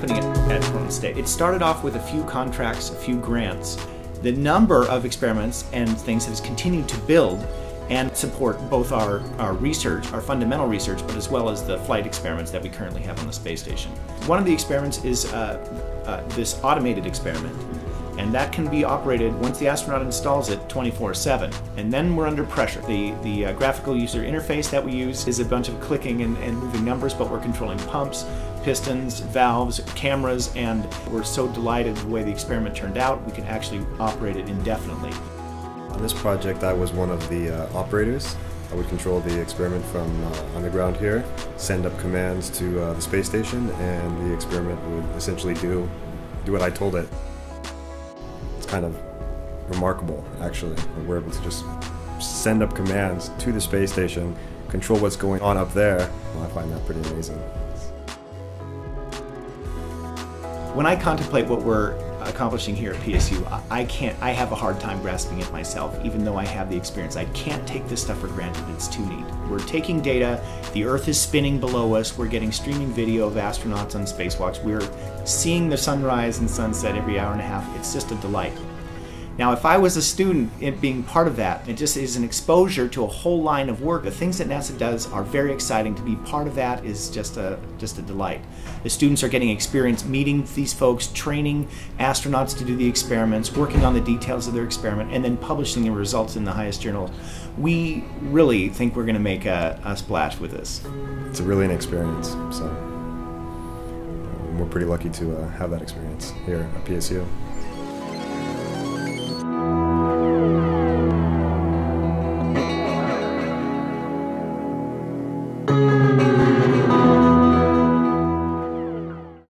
happening at, at Portland State. It started off with a few contracts, a few grants. The number of experiments and things has continued to build and support both our, our research, our fundamental research, but as well as the flight experiments that we currently have on the space station. One of the experiments is uh, uh, this automated experiment, and that can be operated once the astronaut installs it 24-7 and then we're under pressure. The the uh, graphical user interface that we use is a bunch of clicking and, and moving numbers but we're controlling pumps pistons valves cameras and we're so delighted with the way the experiment turned out we can actually operate it indefinitely. On this project I was one of the uh, operators. I would control the experiment from uh, on the ground here, send up commands to uh, the space station, and the experiment would essentially do do what I told it kind of remarkable, actually. We're able to just send up commands to the space station, control what's going on up there. Well, I find that pretty amazing. When I contemplate what we're accomplishing here at PSU, I can't, I have a hard time grasping it myself, even though I have the experience. I can't take this stuff for granted, it's too neat. We're taking data, the Earth is spinning below us, we're getting streaming video of astronauts on spacewalks, we're seeing the sunrise and sunset every hour and a half. It's just a delight. Now, if I was a student, it being part of that, it just is an exposure to a whole line of work. The things that NASA does are very exciting. To be part of that is just a just a delight. The students are getting experience meeting these folks, training astronauts to do the experiments, working on the details of their experiment, and then publishing the results in the highest journals. We really think we're going to make a, a splash with this. It's really an experience. So we're pretty lucky to uh, have that experience here at PSU.